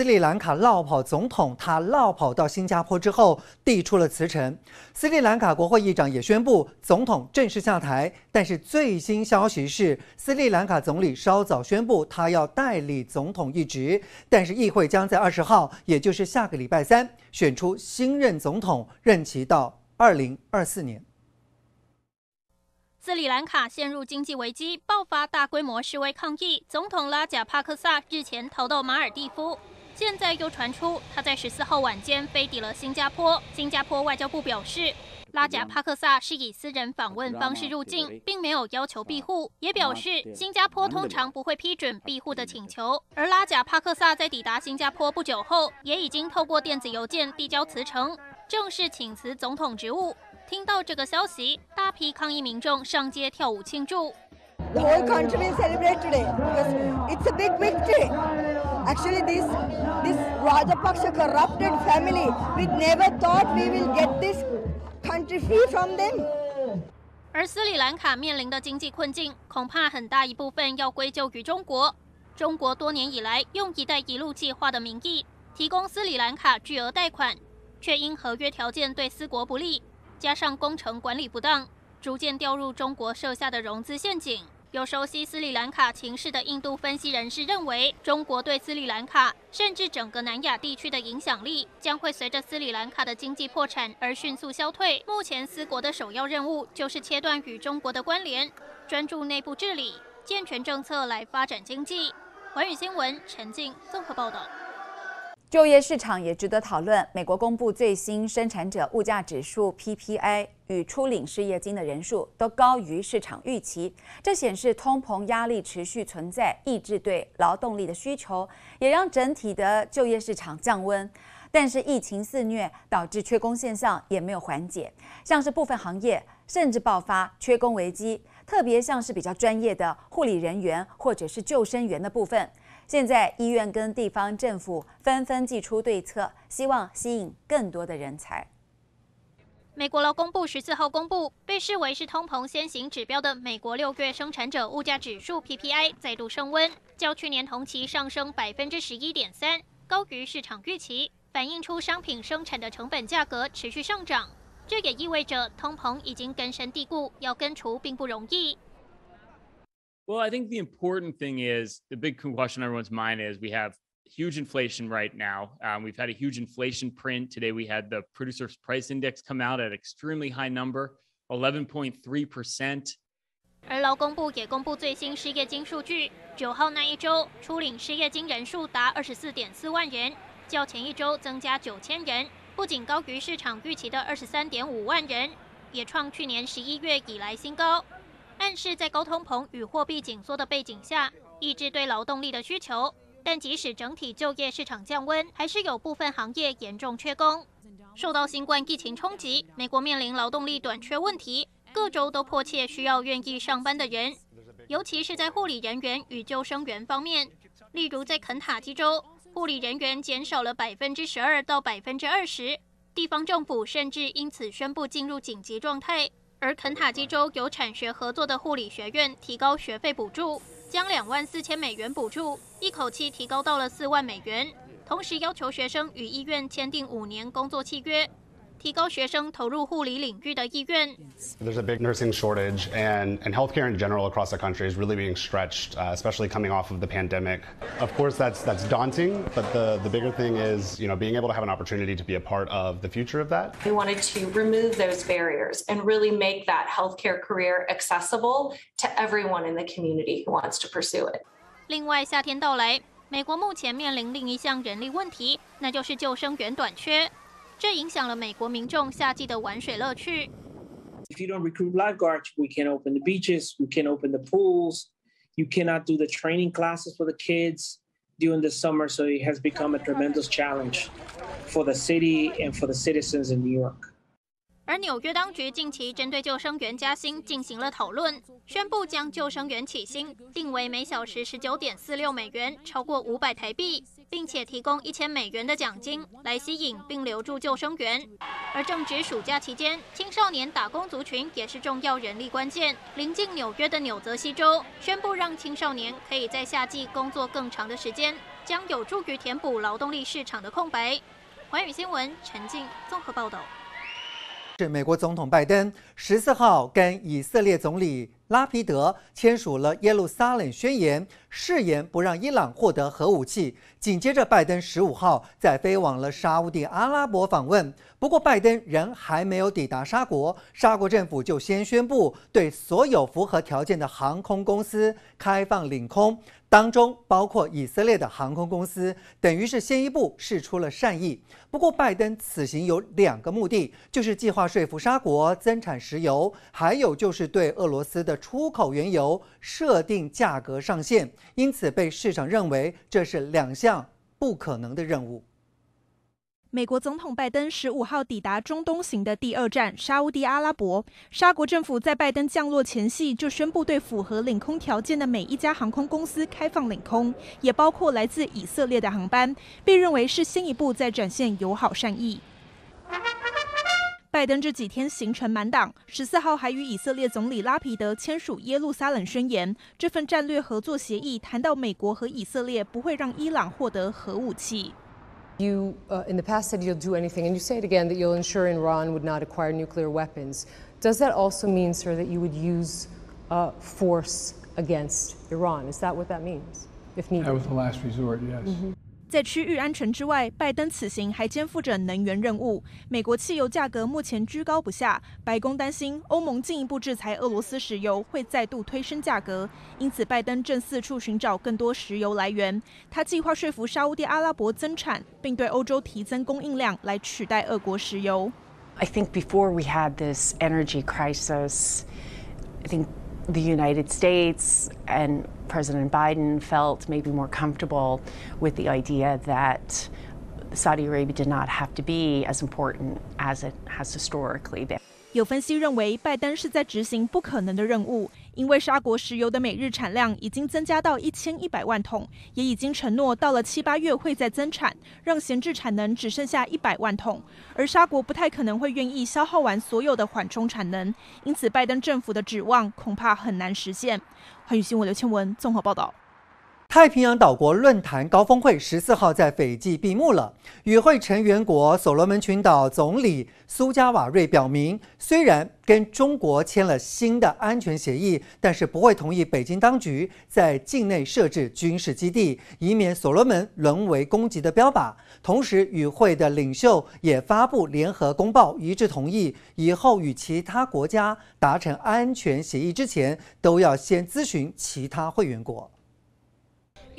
斯里兰卡落跑总统，他落跑到新加坡之后递出了辞呈。斯里兰卡国会议长也宣布总统正式下台。但是最新消息是，斯里兰卡总理稍早宣布他要代理总统一职，但是议会将在二十号，也就是下个礼拜三选出新任总统，任期到二零二四年。斯里兰卡陷入经济危机，爆发大规模示威抗议。总统拉贾帕克萨日前逃到马尔蒂夫，现在又传出他在十四号晚间飞抵了新加坡。新加坡外交部表示，拉贾帕克萨是以私人访问方式入境，并没有要求庇护，也表示新加坡通常不会批准庇护的请求。而拉贾帕克萨在抵达新加坡不久后，也已经透过电子邮件递交辞呈，正式请辞总统职务。听到这个消息，大批抗议民众上街跳舞庆祝。The whole country will celebrate today because it's a big victory. Actually, this this Rajapaksa corrupted family, we never thought we will get this country free from them. 而斯里兰卡面临的经济困境，恐怕很大一部分要归咎于中国。中国多年以来用“一带一路”计划的名义提供斯里兰卡巨额贷款，却因合约条件对斯国不利。加上工程管理不当，逐渐掉入中国设下的融资陷阱。有熟悉斯里兰卡情势的印度分析人士认为，中国对斯里兰卡甚至整个南亚地区的影响力将会随着斯里兰卡的经济破产而迅速消退。目前，斯国的首要任务就是切断与中国的关联，专注内部治理，健全政策来发展经济。环宇新闻陈静综合报道。就业市场也值得讨论。美国公布最新生产者物价指数 （PPI） 与初领失业金的人数都高于市场预期，这显示通膨压力持续存在，抑制对劳动力的需求，也让整体的就业市场降温。但是疫情肆虐，导致缺工现象也没有缓解，像是部分行业甚至爆发缺工危机，特别像是比较专业的护理人员或者是救生员的部分。现在医院跟地方政府纷纷祭出对策，希望吸引更多的人才。美国劳工部十四号公布，被视为是通膨先行指标的美国六月生产者物价指数 PPI 再度升温，较去年同期上升百分之十一点三，高于市场预期，反映出商品生产的成本价格持续上涨。这也意味着通膨已经根深蒂固，要根除并不容易。Well, I think the important thing is the big question on everyone's mind is we have huge inflation right now. Um, we've had a huge inflation print. Today we had the producer's price index come out at extremely high number, 11.3%. 而劳工部也公布最新失业金数据，九号那一周初领失业金人数达二十四点四万人，较前一周增加九千人，不仅高于市场预期的二十三点五万人，也创去年十一月以来新高。暗示在高通膨与货币紧缩的背景下，抑制对劳动力的需求。 但即使整体就业市场降温，还是有部分行业严重缺工。受到新冠疫情冲击，美国面临劳动力短缺问题，各州都迫切需要愿意上班的人，尤其是在护理人员与救生员方面。例如在肯塔基州，护理人员减少了百分之十二到百分之二十，地方政府甚至因此宣布进入紧急状态。而肯塔基州有产学合作的护理学院提高学费补助，将两万四千美元补助一口气提高到了四万美元，同时要求学生与医院签订五年工作契约。提高学生投入护理领域的意愿。There's a big nursing shortage, and and healthcare in general across the country is really being stretched, uh, especially coming off of the pandemic. Of course, that's that's daunting, but the the bigger thing is, you know, being able to have an opportunity to be a part of the future of that. We wanted to remove those barriers and really make that healthcare career accessible to everyone in the community who wants to pursue it. 另外，夏天到来，美国目前面临另一项人力问题，那就是救生员短缺。 这影响了美国民众夏季的玩水乐趣。If you don't recruit lifeguards, we can't open the beaches, we can't open the pools, you cannot do the training classes for the kids during the summer. So it has become a tremendous challenge for the city and for the citizens in New York. 而纽约当局近期针对救生员加薪进行了讨论，宣布将救生员起薪定为每小时十九点四六美元，超过五百台币。并且提供一千美元的奖金来吸引并留住救生员。而正值暑假期间，青少年打工族群也是重要人力关键。临近纽约的纽泽西州宣布，让青少年可以在夏季工作更长的时间。将有助于填补劳动力市场的空白。环宇新闻陈静综合报道。是美国总统拜登十四号跟以色列总理拉皮德签署了耶路撒冷宣言，誓言不让伊朗获得核武器。紧接着，拜登十五号再飞往了沙地阿拉伯访问。不过，拜登人还没有抵达沙国，沙国政府就先宣布对所有符合条件的航空公司开放领空。当中包括以色列的航空公司，等于是先一步示出了善意。不过，拜登此行有两个目的，就是计划说服沙国增产石油，还有就是对俄罗斯的出口原油设定价格上限。因此，被市场认为这是两项不可能的任务。美国总统拜登十五号抵达中东行的第二站沙地阿拉伯，沙国政府在拜登降落前夕就宣布对符合领空条件的每一家航空公司开放领空，也包括来自以色列的航班，被认为是先一步在展现友好善意。拜登这几天行程满档，十四号还与以色列总理拉皮德签署耶路撒冷宣言。这份战略合作协议谈到美国和以色列不会让伊朗获得核武器。You, uh, in the past, said you'll do anything, and you say it again that you'll ensure Iran would not acquire nuclear weapons. Does that also mean, sir, that you would use uh, force against Iran? Is that what that means, if needed? That was the last resort, yes. Mm-hmm. 在区域安全之外，拜登此行还肩负着能源任务。美国汽油价格目前居高不下，白宫担心欧盟进一步制裁俄罗斯石油会再度推升价格，因此拜登正四处寻找更多石油来源。他计划说服沙地阿拉伯增产，并对欧洲提增供应量来取代俄国石油。I think before we had this energy crisis, I think the United States and President Biden felt maybe more comfortable with the idea that Saudi Arabia did not have to be as important as it has historically been. 有分析认为，拜登是在执行不可能的任务， 因为沙国石油的每日产量已经增加到一千一百万桶，也已经承诺到了七八月会再增产，让闲置产能只剩下一百万桶。而沙国不太可能会愿意消耗完所有的缓冲产能，因此拜登政府的指望恐怕很难实现。韩语新闻刘倩文综合报道。太平洋岛国论坛高峰会十四号在斐济闭幕了。与会成员国所罗门群岛总理苏加瓦瑞表明，虽然跟中国签了新的安全协议，但是不会同意北京当局在境内设置军事基地，以免所罗门沦为攻击的标靶。同时，与会的领袖也发布联合公报，一致同意以后与其他国家达成安全协议之前，都要先咨询其他会员国。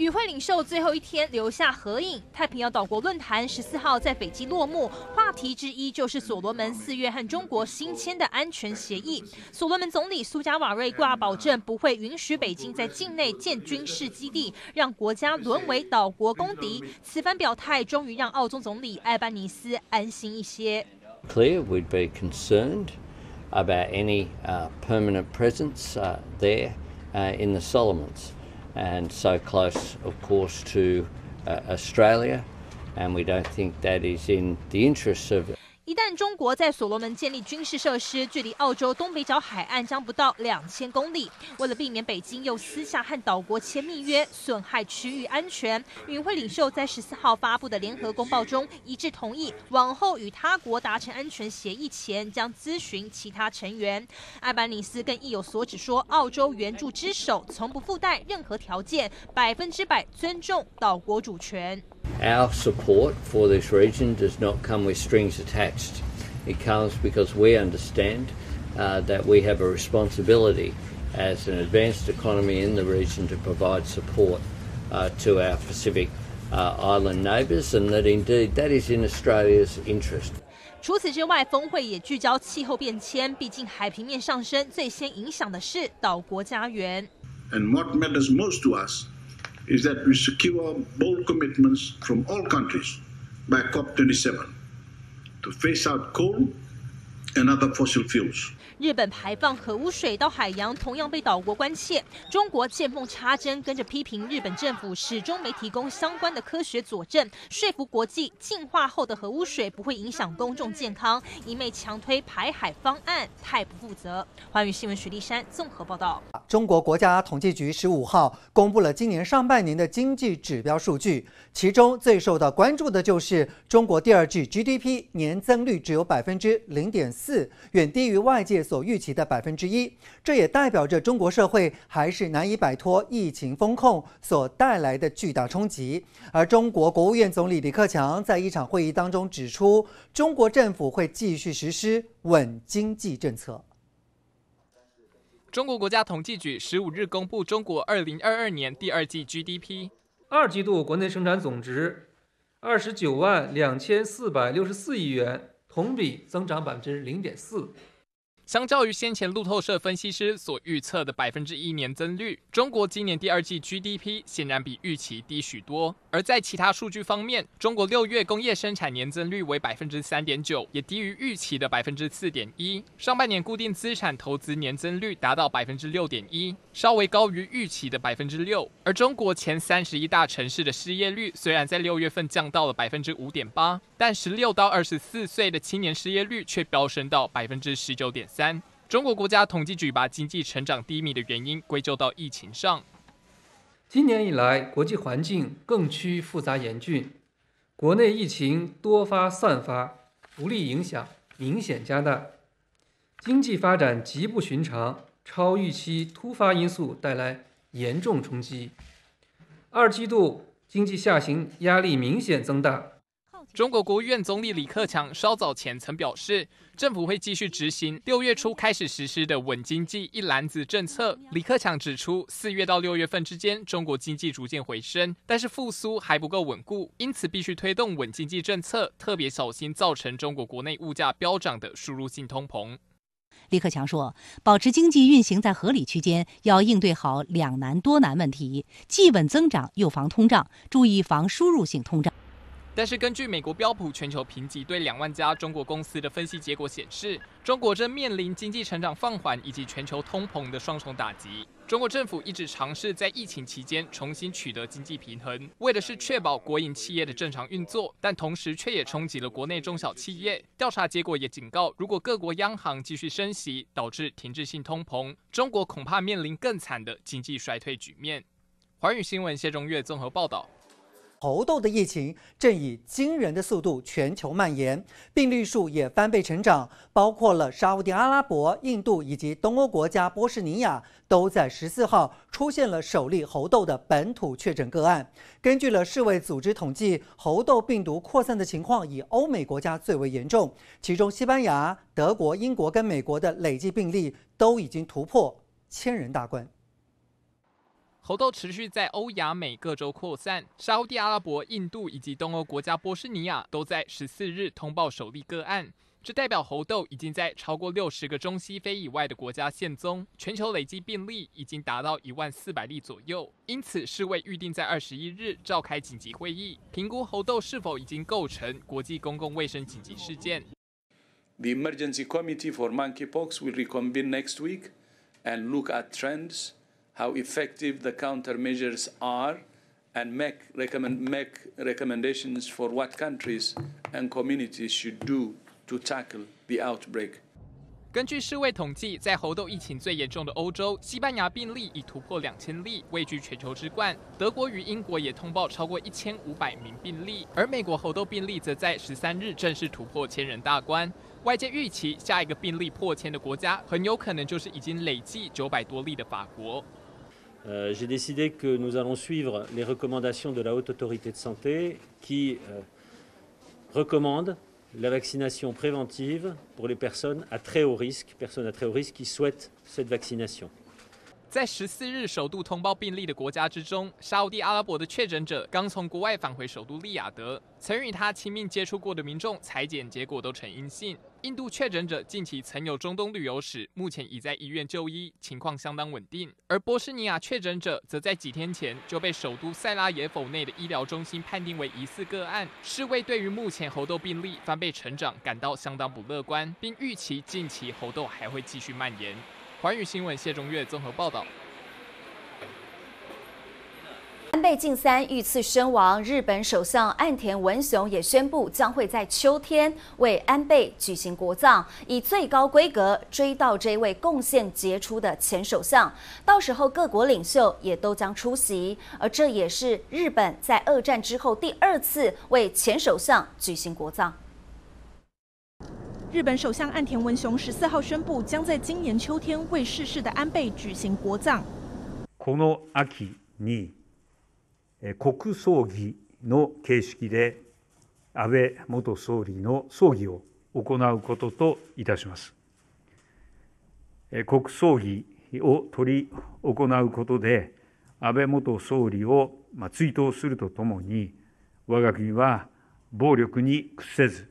与会领袖最后一天留下合影。太平洋岛国论坛十四号在斐济落幕，话题之一就是所罗门四月和中国新签的安全协议。所罗门总理苏加瓦瑞挂保证，不会允许北京在境内建军事基地，让国家沦为岛国公敌。此番表态终于让澳中总理艾班尼斯安心一些。Clear, we'd be concerned about any permanent presence there in the Solomons. And so close, of course, to uh, Australia, and we don't think that is in the interests of 一旦中国在所罗门建立军事设施，距离澳洲东北角海岸将不到两千公里。为了避免北京又私下和岛国签密约，损害区域安全，与会领袖在十四号发布的联合公报中一致同意，往后与他国达成安全协议前，将咨询其他成员。艾班尼斯更意有所指说，澳洲援助之手从不附带任何条件，百分之百尊重岛国主权。Our support for this region does not come with strings attached. It comes because we understand uh, that we have a responsibility as an advanced economy in the region to provide support uh, to our Pacific uh, island neighbours, and that indeed that is in Australia's interest. 除此之外，峰会也聚焦气候变迁，毕竟海平面上升最先影响的是岛国家园。And what matters most to us is that we secure bold commitments from all countries by COP27 to phase out coal and other fossil fuels. 日本排放核污水到海洋，同样被岛国关切。中国见缝插针，跟着批评日本政府始终没提供相关的科学佐证，说服国际净化后的核污水不会影响公众健康，一昧强推排海方案，太不负责。华语新闻徐立山综合报道。中国国家统计局十五号公布了今年上半年的经济指标数据，其中最受到关注的就是中国第二季 GDP 年增率只有百分之零点四，远低于外界。所预期的百分之一，这也代表着中国社会还是难以摆脱疫情风控所带来的巨大冲击。而中国国务院总理李克强在一场会议当中指出，中国政府会继续实施稳经济政策。中国国家统计局十五日公布中国二零二二年第二季 GDP，二季度国内生产总值二十九万两千四百六十四亿元，同比增长百分之零点四。相较于先前路透社分析师所预测的百分之一年增率，中国今年第二季 GDP 显然比预期低许多。而在其他数据方面，中国六月工业生产年增率为百分之三点九，也低于预期的百分之四点一。上半年固定资产投资年增率达到百分之六点一，稍微高于预期的百分之六。而中国前三十一大城市的失业率虽然在六月份降到了百分之五点八，但十六到二十四岁的青年失业率却飙升到百分之十九点三。三，中国国家统计局把经济成长低迷的原因归咎到疫情上。今年以来，国际环境更趋复杂严峻，国内疫情多发散发，不利影响明显加大，经济发展极不寻常，超预期突发因素带来严重冲击。二季度经济下行压力明显增大。中国国务院总理李克强稍早前曾表示，政府会继续执行六月初开始实施的稳经济一揽子政策。李克强指出，四月到六月份之间，中国经济逐渐回升，但是复苏还不够稳固，因此必须推动稳经济政策，特别小心造成中国国内物价飙涨的输入性通膨。李克强说，保持经济运行在合理区间，要应对好两难多难问题，既稳增长又防通胀，注意防输入性通胀。但是，根据美国标普全球评级对两万家中国公司的分析结果显示，中国正面临经济成长放缓以及全球通膨的双重打击。中国政府一直尝试在疫情期间重新取得经济平衡，为的是确保国营企业的正常运作，但同时却也冲击了国内中小企业。调查结果也警告，如果各国央行继续升息，导致停滞性通膨，中国恐怕面临更惨的经济衰退局面。华语新闻谢中月综合报道。猴痘的疫情正以惊人的速度全球蔓延，病例数也翻倍成长，包括了沙地阿拉伯、印度以及东欧国家波士尼亚，都在十四号出现了首例猴痘的本土确诊个案。根据了世卫组织统计，猴痘病毒扩散的情况以欧美国家最为严重，其中西班牙、德国、英国跟美国的累计病例都已经突破千人大关。猴痘持续在欧亚美各州扩散，沙地阿拉伯、印度以及东欧国家波斯尼亚都在十四日通报首例个案，这代表猴痘已经在超过六十个中西非以外的国家现踪，全球累计病例已经达到一万四百例左右。因此，世卫预定在二十一日召开紧急会议，评估猴痘是否已经构成国际公共卫生紧急事件。The emergency committee for monkeypox will reconvene next week and look at trends. How effective the countermeasures are and make, recommend, make recommendations for what countries and communities should do to tackle the outbreak. 根据世卫统计，在猴痘疫情最严重的欧洲，西班牙病例已突破两千例，位居全球之冠。德国与英国也通报超过一千五百名病例，而美国猴痘病例则在十三日正式突破千人大关。外界预期，下一个病例破千的国家，很有可能就是已经累计九百多例的法国。Euh, j'ai décidé que nous allons suivre les recommandations de la Haute Autorité de Santé qui euh, recommande la vaccination préventive pour les personnes à très haut risque, personnes à très haut risque qui souhaitent cette vaccination. 在十四日首度通报病例的国家之中，沙地阿拉伯的确诊者刚从国外返回首都利雅得，曾与他亲密接触过的民众裁检结果都呈阴性。印度确诊者近期曾有中东旅游史，目前已在医院就医，情况相当稳定。而波斯尼亚确诊者则在几天前就被首都塞拉耶夫内的医疗中心判定为疑似个案。世卫对于目前猴痘病例翻倍成长感到相当不乐观，并预期近期猴痘还会继续蔓延。环宇新闻谢中岳综合报道。安倍晋三遇刺身亡，日本首相岸田文雄也宣布将会在秋天为安倍举行国葬，以最高规格追悼这位贡献杰出的前首相。到时候各国领袖也都将出席，而这也是日本在二战之后第二次为前首相举行国葬。日本首相岸田文雄十四号宣布，将在今年秋天为逝世的安倍举行国葬。この秋に国葬儀の形式で安倍元総理の葬儀を行うことといたします。国葬儀を取り行うことで安倍元総理を追悼するとともに我が国は暴力に屈せず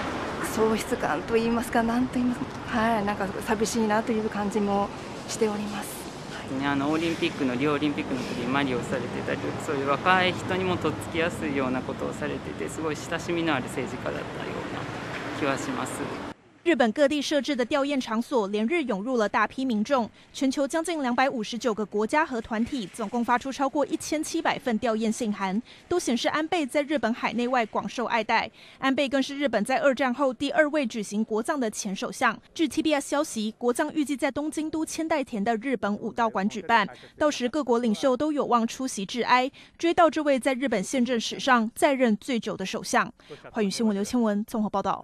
喪失感と言いますか、なんと言いますか、はい、なんか寂しいなという感じもしております。ね、あのオリンピックのリオオリンピックの時にマリをされてたりそういう若い人にもとっつきやすいようなことをされててすごい親しみのある政治家だったような気はします。日本各地设置的吊唁场所连日涌入了大批民众，全球将近两百五十九个国家和团体总共发出超过一千七百份吊唁信函，都显示安倍在日本海内外广受爱戴。安倍更是日本在二战后第二位举行国葬的前首相。据 TBS 消息，国葬预计在东京都千代田的日本武道馆举办，到时各国领袖都有望出席致哀，追悼这位在日本宪政史上在任最久的首相。华语新闻刘千文综合报道。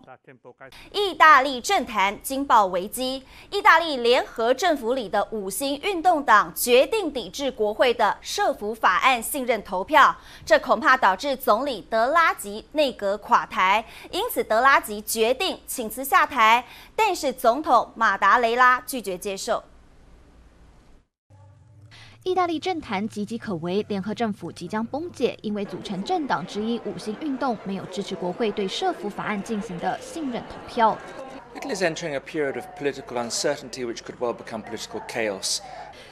意大利。意大利政坛惊爆危机，意大利联合政府里的五星运动党决定抵制国会的社福法案信任投票，这恐怕导致总理德拉吉内阁垮台，因此德拉吉决定请辞下台，但是总统马达雷拉拒绝接受。意大利政坛岌岌可危，联合政府即将崩解，因为组成政党之一五星运动没有支持国会对社福法案进行的信任投票。Italy is entering a period of political uncertainty which could well become political chaos.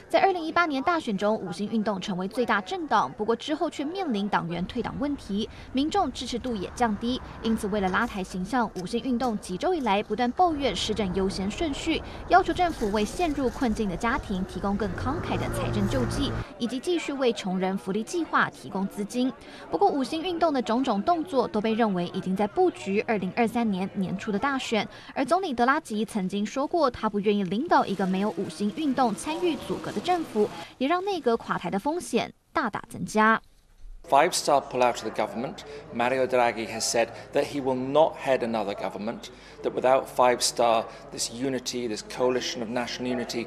在二零一八年大选中，五星运动成为最大政党，不过之后却面临党员退党问题，民众支持度也降低。因此，为了拉抬形象，五星运动几周以来不断抱怨施政优先顺序，要求政府为陷入困境的家庭提供更慷慨的财政救济，以及继续为穷人福利计划提供资金。不过，五星运动的种种动作都被认为已经在布局二零二三年年初的大选。而总理德拉吉曾经说过，他不愿意领导一个没有五星运动参与阻隔。的政府也让内阁垮台的风险大大增加。Five star pull out of the government. Mario Draghi has said that he will not head another government, that without five star, this unity, this coalition of national unity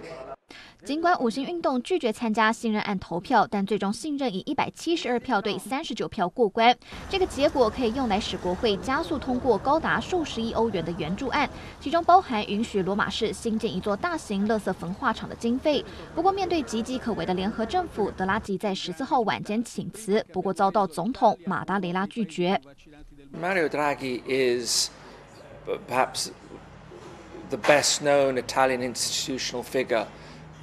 尽管五星运动拒绝参加信任案投票，但最终信任以一百七十二票对三十九票过关。这个结果可以用来使国会加速通过高达数十亿欧元的援助案，其中包含允许罗马市新建一座大型垃圾焚化厂的经费。不过，面对岌岌可危的联合政府，德拉吉在十四号晚间请辞，不过遭到总统马达雷拉拒绝。Mario Draghi is perhaps the best known Italian institutional figure.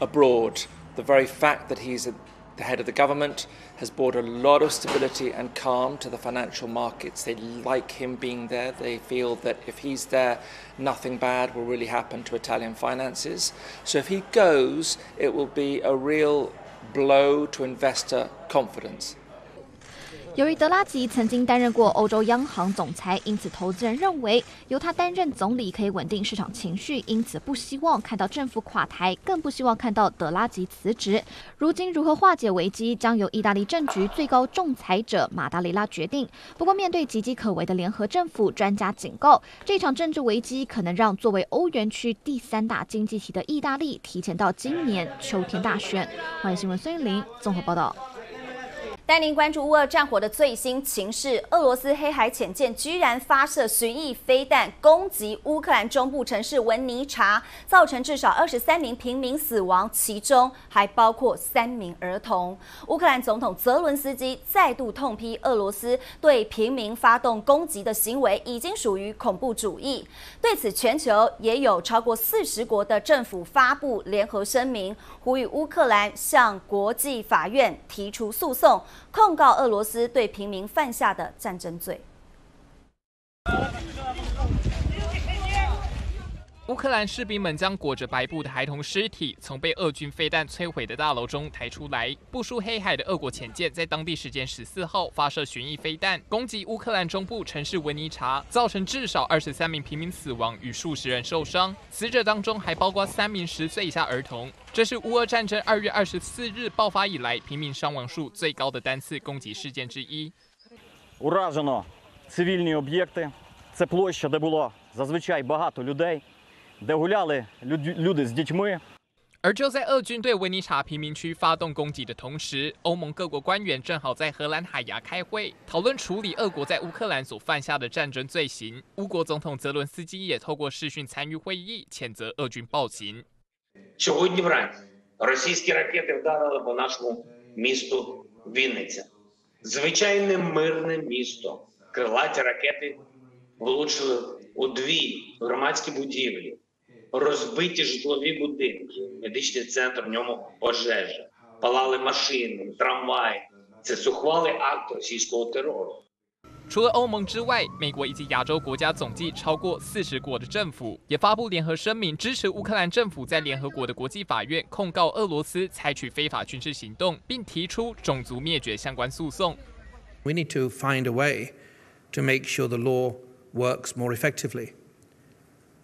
Abroad. The very fact that he's the head of the government has brought a lot of stability and calm to the financial markets. They like him being there. They feel that if he's there, nothing bad will really happen to Italian finances. So if he goes, it will be a real blow to investor confidence. 由于德拉吉曾经担任过欧洲央行总裁，因此投资人认为由他担任总理可以稳定市场情绪，因此不希望看到政府垮台，更不希望看到德拉吉辞职。如今如何化解危机，将由意大利政局最高仲裁者马达雷拉决定。不过，面对岌岌可危的联合政府，专家警告，这场政治危机可能让作为欧元区第三大经济体的意大利提前到今年秋天大选。欢迎新闻孙玉玲综合报道。带您关注乌俄战火的最新情势。俄罗斯黑海潜舰居然发射巡弋飞弹攻击乌克兰中部城市文尼察，造成至少二十三名平民死亡，其中还包括三名儿童。乌克兰总统泽伦斯基再度痛批俄罗斯对平民发动攻击的行为已经属于恐怖主义。对此，全球也有超过四十国的政府发布联合声明，呼吁乌克兰向国际法院提出诉讼。控告俄罗斯对平民犯下的战争罪。乌克兰士兵们将裹着白布的孩童尸体从被俄军飞弹摧毁的大楼中抬出来。部署黑海的俄国潜舰在当地时间十四号发射巡弋飞弹，攻击乌克兰中部城市文尼察，造成至少二十三名平民死亡与数十人受伤，死者当中还包括三名十岁以下儿童。这是乌俄战争二月二十四日爆发以来平民伤亡数最高的单次攻击事件之一。Уражено цивільні об'єкти. Це площа, де було зазвичай багато людей. 而就在俄军对维尼察平民区发动攻击的同时，欧盟各国官员正好在荷兰海牙开会，讨论处理俄国在乌克兰所犯下的战争罪行。乌国总统泽伦斯基也透过视讯参与会议，谴责俄军暴行。Сьогодні вранці російські ракети вдарили по нашому місту Вінниця. Звичайне мирне місто. Крилаті ракети влучили у дві громадські будівлі. розбиті житлові будинки, медичний центр в ньому пожежа, палали машини, трамваї. Це сухвалий акт російського терору. 除了欧盟之外，美国以及亚洲国家总计超过四十国的政府也发布联合声明，支持乌克兰政府在联合国的国际法院控告俄罗斯采取非法军事行动，并提出种族灭绝相关诉讼。We need to find a way to make sure the law works more effectively.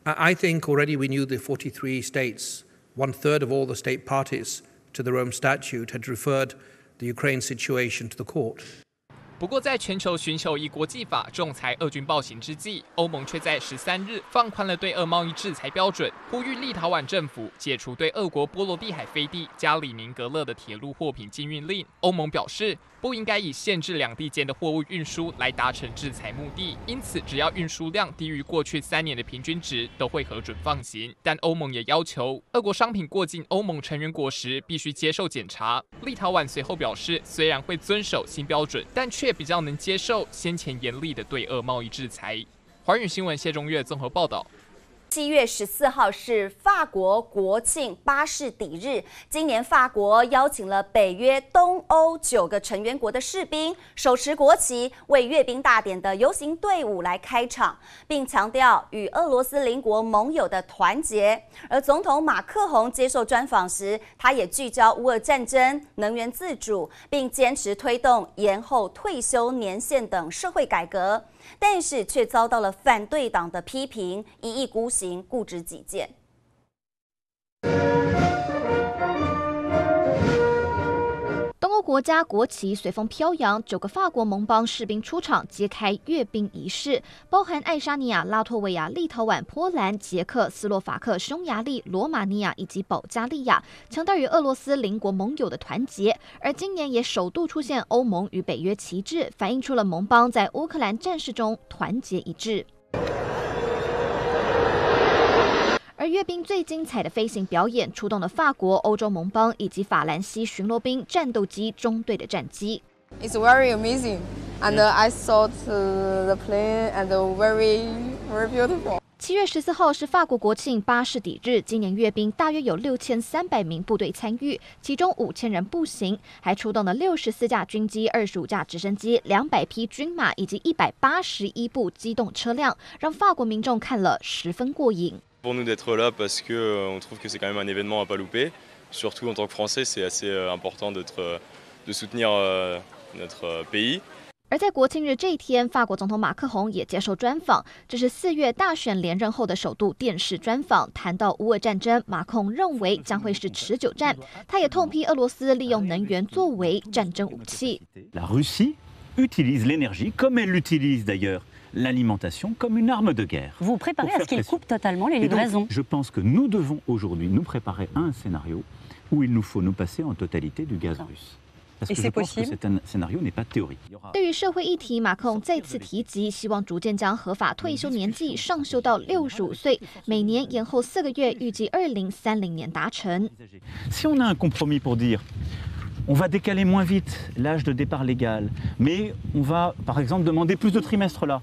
I think already we knew the 43 states, one third of all the state parties to the Rome Statute, had referred the Ukraine situation to the court. 不过，在全球寻求以国际法仲裁俄军暴行之际，欧盟却在十三日放宽了对俄贸易制裁标准，呼吁立陶宛政府解除对俄国波罗的海飞地加里宁格勒的铁路货品禁运令。欧盟表示。不应该以限制两地间的货物运输来达成制裁目的，因此只要运输量低于过去三年的平均值，都会核准放行。但欧盟也要求，俄国商品过境欧盟成员国时必须接受检查。立陶宛随后表示，虽然会遵守新标准，但却比较能接受先前严厉的对俄贸易制裁。华语新闻谢中月综合报道。七月十四号是法国国庆巴士底日。今年法国邀请了北约、东欧九个成员国的士兵，手持国旗为阅兵大典的游行队伍来开场，并强调与俄罗斯邻国盟友的团结。而总统马克宏接受专访时，他也聚焦乌俄战争、能源自主，并坚持推动延后退休年限等社会改革。但是却遭到了反对党的批评，一意孤行，固执己见。东欧国家国旗随风飘扬，九个法国盟邦士兵出场揭开阅兵仪式，包含爱沙尼亚、拉脱维亚、立陶宛、波兰、捷克斯洛伐克、匈牙利、罗马尼亚以及保加利亚，强调与俄罗斯邻国盟友的团结。而今年也首度出现欧盟与北约旗帜，反映出了盟邦在乌克兰战事中团结一致。而阅兵最精彩的飞行表演，出动了法国、欧洲盟邦以及法兰西巡逻兵战斗机中队的战机。It's very amazing, and I saw the plane and very very beautiful. 七月十四号是法国国庆巴士底日，今年阅兵大约有六千三百名部队参与，其中五千人步行，还出动了六十四架军机、二十五架直升机、两百匹军马以及一百八十一部机动车辆，让法国民众看了十分过瘾。pour nous d'être là parce que euh, on trouve que c'est quand même un événement à pas louper. Surtout en tant que Français, c'est assez euh, important d'être, euh, de soutenir notre pays. 而在国庆日这一天，法国总统马克宏也接受专访，这是四月大选连任后的首度电视专访。谈到乌俄战争，马克宏认为将会是持久战，他也痛批俄罗斯利用能源作为战争武器。La Russie utilise l'énergie comme elle utilise d'ailleurs l'alimentation comme une arme de guerre. Vous préparez à ce qu'il coupe totalement les livraisons Je pense que nous devons aujourd'hui nous préparer à un scénario où il nous faut nous passer en totalité du gaz russe. 对于社会议题，马克龙再次提及，希望逐渐将合法退休年纪上修到六十五岁，每年延后四个月，预计二零三零年达成。Si on a un compromis pour dire, on va décaler moins vite l'âge de départ légal, mais on va, par exemple, demander plus de trimestres là.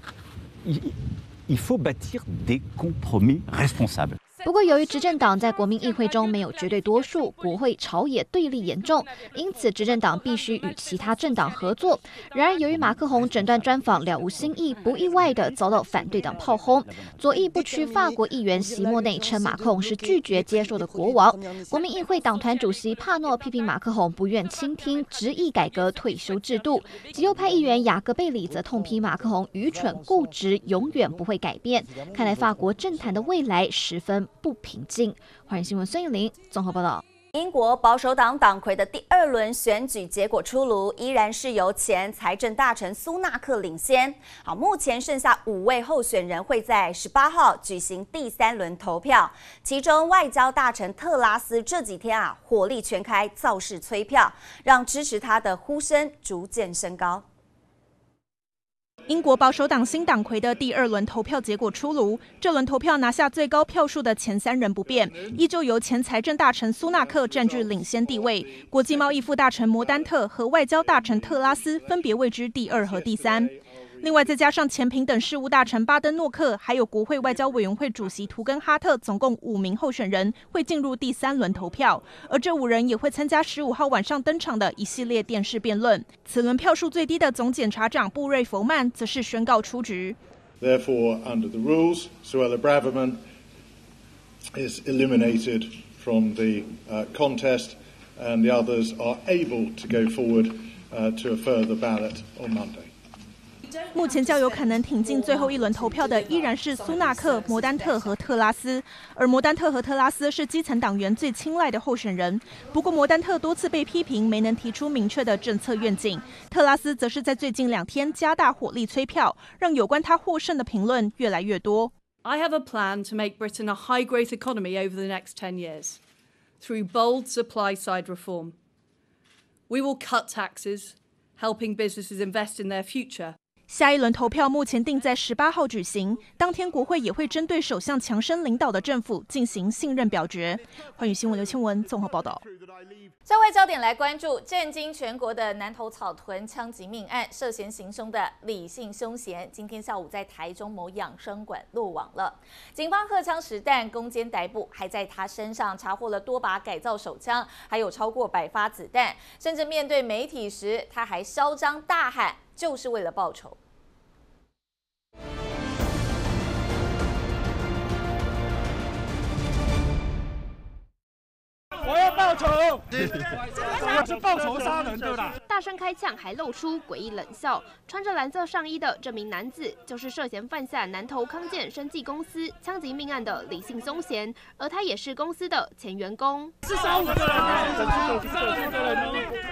Il faut bâtir des compromis responsables. 不过，由于执政党在国民议会中没有绝对多数，国会朝野对立严重，因此执政党必须与其他政党合作。然而，由于马克宏整段专访了无新意，不意外的遭到反对党炮轰。左翼不屈法国议员席莫内称马克宏是拒绝接受的国王。国民议会党团主席帕诺批评马克宏不愿倾听，执意改革退休制度。极右派议员雅各贝里则痛批马克宏愚蠢固执，永远不会改变。看来法国政坛的未来十分。不平静。欢迎新闻孙艺林综合报道。英国保守党党魁的第二轮选举结果出炉，依然是由前财政大臣苏纳克领先。好，目前剩下五位候选人会在十八号举行第三轮投票，其中外交大臣特拉斯这几天啊火力全开，造势催票，让支持他的呼声逐渐升高。英国保守党新党魁的第二轮投票结果出炉，这轮投票拿下最高票数的前三人不变，依旧由前财政大臣苏纳克占据领先地位，国际贸易副大臣摩丹特和外交大臣特拉斯分别位居第二和第三。另外，再加上前平等事务大臣巴登诺克，还有国会外交委员会主席图根哈特，总共五名候选人会进入第三轮投票，而这五人也会参加十五号晚上登场的一系列电视辩论。此轮票数最低的总检察长布瑞弗曼则是宣告出局。Therefore, under the rules, Suella Braverman is eliminated from the contest, and the others are able to go forward to a further ballot on Monday. 目前较有可能挺进最后一轮投票的依然是苏纳克、摩丹特和特拉斯，而摩丹特和特拉斯是基层党员最青睐的候选人。不过，摩丹特多次被批评没能提出明确的政策愿景，特拉斯则是在最近两天加大火力催票，让有关他获胜的评论越来越多。I have a plan to make Britain a high growth economy over the next 10 years through bold supply side reform. We will cut taxes, helping businesses invest in their future. 下一轮投票目前定在十八号举行，当天国会也会针对首相强生领导的政府进行信任表决。欢迎新闻刘庆文综合报道。社会焦点来关注震惊全国的南投草屯枪击命案，涉嫌行凶的李姓凶嫌，今天下午在台中某养生馆落网了。警方荷枪实弹攻坚逮捕，还在他身上查获了多把改造手枪，还有超过百发子弹。甚至面对媒体时，他还嚣张大喊。就是为了报仇。我要报仇！我是报仇杀人的啦！大声开枪，还露出诡异冷笑。穿着蓝色上衣的这名男子，就是涉嫌犯下南投康健生技公司枪击命案的李姓宗贤，而他也是公司的前员工。至少五个人，杀五个人，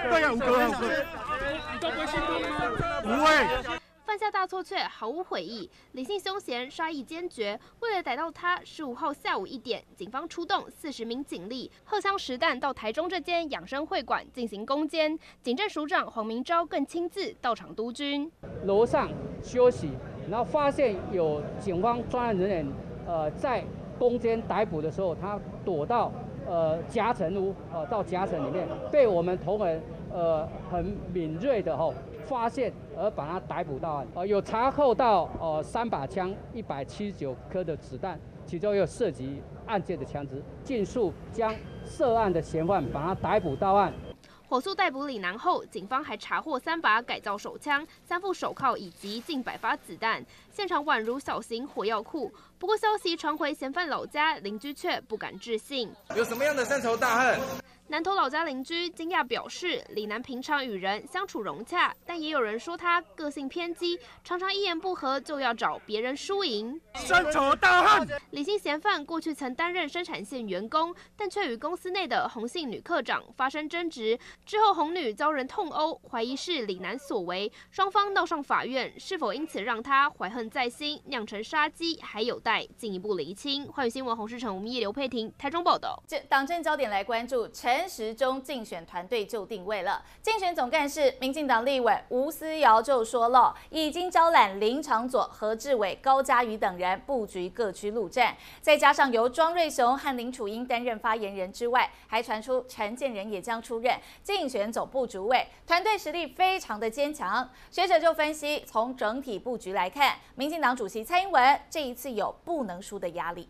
对呀，五个人，你都不会心痛吗？不会。犯下大错却毫无悔意，李姓凶嫌杀意坚决。为了逮到他，十五号下午一点，警方出动四十名警力，荷枪实弹到台中这间养生会馆进行攻坚。警政署长黄明昭更亲自到场督军。楼上休息，然后发现有警方专案人员，呃，在攻坚逮捕的时候，他躲到呃夹层屋，呃，到夹层里面，被我们同仁呃很敏锐的吼。发现而把他逮捕到案，呃，有查扣到呃三把枪，一百七十九颗的子弹，其中又涉及案件的枪支，尽速将涉案的嫌犯把他逮捕到案。火速逮捕李南后，警方还查获三把改造手枪、三副手铐以及近百发子弹，现场宛如小型火药库。不过消息传回嫌犯老家，邻居却不敢置信。有什么样的深仇大恨？南投老家邻居惊讶表示，李楠平常与人相处融洽，但也有人说他个性偏激，常常一言不合就要找别人输赢。深仇大恨。李姓嫌犯过去曾担任生产线员工，但却与公司内的红姓女科长发生争执，之后红女遭人痛殴，怀疑是李楠所为，双方闹上法院，是否因此让他怀恨在心，酿成杀机，还有待进一步厘清。欢迎新闻洪世成、吴业、刘佩婷，台中报道。这党政焦点来关注陈。陈时中竞选团队就定位了，竞选总干事民进党立委吴思瑶就说了，已经招揽林长佐、何志伟、高嘉瑜等人布局各区陆战，再加上由庄瑞雄和林楚英担任发言人之外，还传出陈建仁也将出任竞选总部主委，团队实力非常的坚强。学者就分析，从整体布局来看，民进党主席蔡英文这一次有不能输的压力。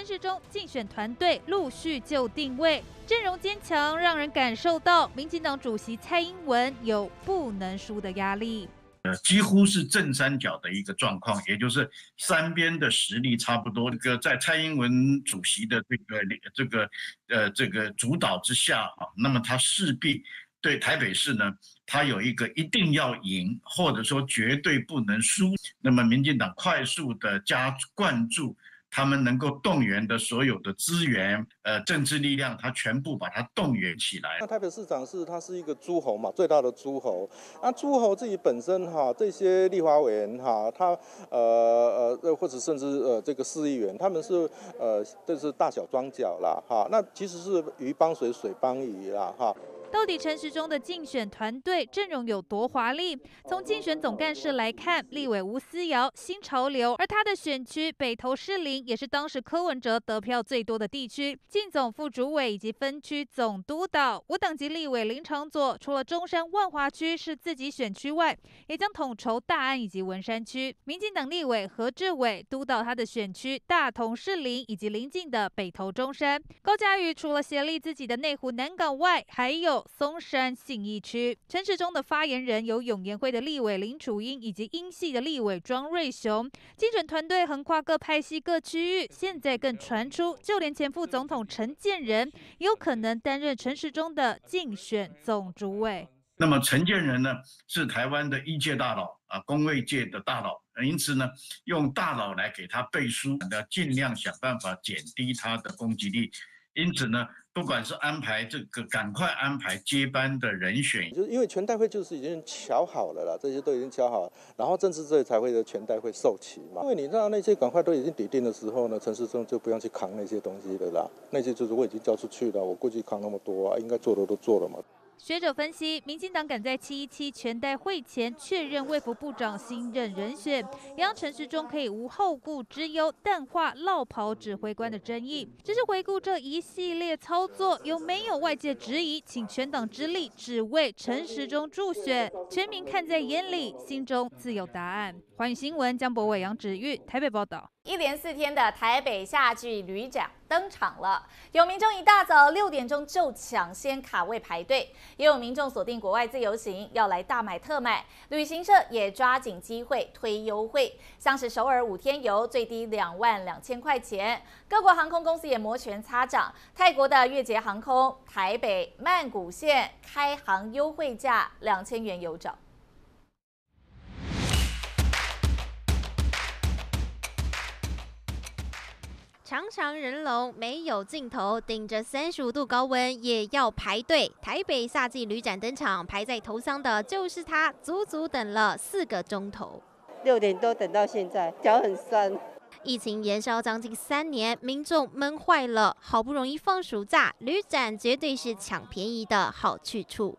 陈时中竞选团队陆续就定位，阵容坚强，让人感受到民进党主席蔡英文有不能输的压力。呃，几乎是正三角的一个状况，也就是三边的实力差不多。这个在蔡英文主席的这个这个呃这个主导之下啊，那么他势必对台北市呢，他有一个一定要赢，或者说绝对不能输。那么民进党快速的加灌注。他们能够动员的所有的资源，呃，政治力量，他全部把它动员起来。那台北市长是他是一个诸侯嘛，最大的诸侯。那诸侯自己本身哈，这些立法委员哈，他呃呃，或者甚至呃这个市议员，他们是呃，这是大小庄脚啦哈。那其实是鱼帮水，水帮鱼啦哈。到底陈时中的竞选团队阵容有多华丽？从竞选总干事来看，立委吴思瑶新潮流，而他的选区北投士林也是当时柯文哲得票最多的地区。竞总副主委以及分区总督导五等级立委林长佐，除了中山万华区是自己选区外，也将统筹大安以及文山区。民进党立委何志伟督导他的选区大同士林以及邻近的北投中山。高嘉瑜除了协力自己的内湖南港外，还有。松山信义区，陈时中的发言人有永延会的立委林楚英，以及英系的立委庄瑞雄。竞选团队横跨各派系、各区域，现在更传出，就连前副总统陈建仁有可能担任陈时中的竞选总主委。那么陈建仁呢，是台湾的一届大佬啊，工位界的大佬，因此呢，用大佬来给他背书，要尽量想办法减低他的攻击力。因此呢。不管是安排这个，赶快安排接班的人选，就是因为全代会就是已经瞧好了啦，这些都已经瞧好，然后政治这才会的全代会受齐嘛。因为你知道那些板块都已经抵定的时候呢，陈世忠就不用去扛那些东西的啦，那些就是我已经交出去了，我估计扛那么多啊，应该做的都做了嘛。学者分析，民进党赶在七一七全代会前确认卫福部长新任人选，让陈时中可以无后顾之忧，淡化落跑指挥官的争议。只是回顾这一系列操作，有没有外界质疑，请全党之力只为陈时中助选？全民看在眼里，心中自有答案。欢迎新闻江博伟、杨芷玉台北报道。一连四天的台北夏季旅展登场了，有民众一大早六点钟就抢先卡位排队，也有民众锁定国外自由行要来大买特买，旅行社也抓紧机会推优惠，像是首尔五天游最低两万两千块钱，各国航空公司也摩拳擦掌，泰国的月捷航空台北曼谷线开航优惠价两千元有找。长长人龙没有尽头，顶着三十五度高温也要排队。台北夏季旅展登场，排在头上的就是他，足足等了四个钟头，六点多等到现在，脚很酸。疫情延烧将近三年，民众闷坏了，好不容易放暑假，旅展绝对是抢便宜的好去处。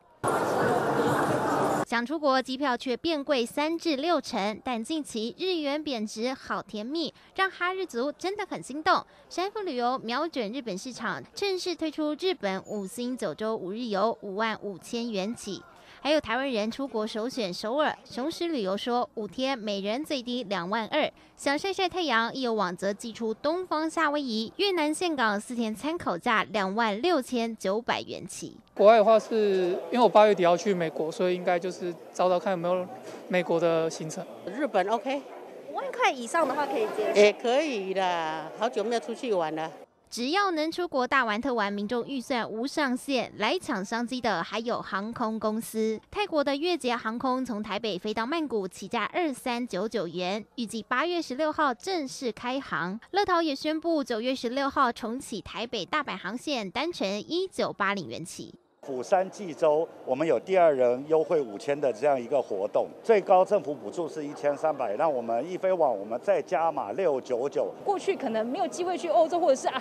想出国，机票却变贵三至六成。但近期日元贬值，好甜蜜，让哈日族真的很心动。山富旅游瞄准日本市场，正式推出日本五星九州五日游，五万五千元起。还有台湾人出国首选首尔，雄狮旅游说五天每人最低两万二，想晒晒太阳，一有网则寄出东方夏威夷、越南岘港四天参考价两万六千九百元起。国外的话是因为我八月底要去美国，所以应该就是找找看有没有美国的行程。日本 OK，五万块以上的话可以接受。也可以的，好久没有出去玩了。只要能出国大玩特玩，民众预算无上限。来抢商机的还有航空公司。泰国的月捷航空从台北飞到曼谷起价二三九九元，预计八月十六号正式开航。乐桃也宣布九月十六号重启台北大阪航线，单程一九八零元起。釜山济州，我们有第二人优惠五千的这样一个活动，最高政府补助是一千三百，让我们易飞网我们再加码六九九。过去可能没有机会去欧洲，或者是啊。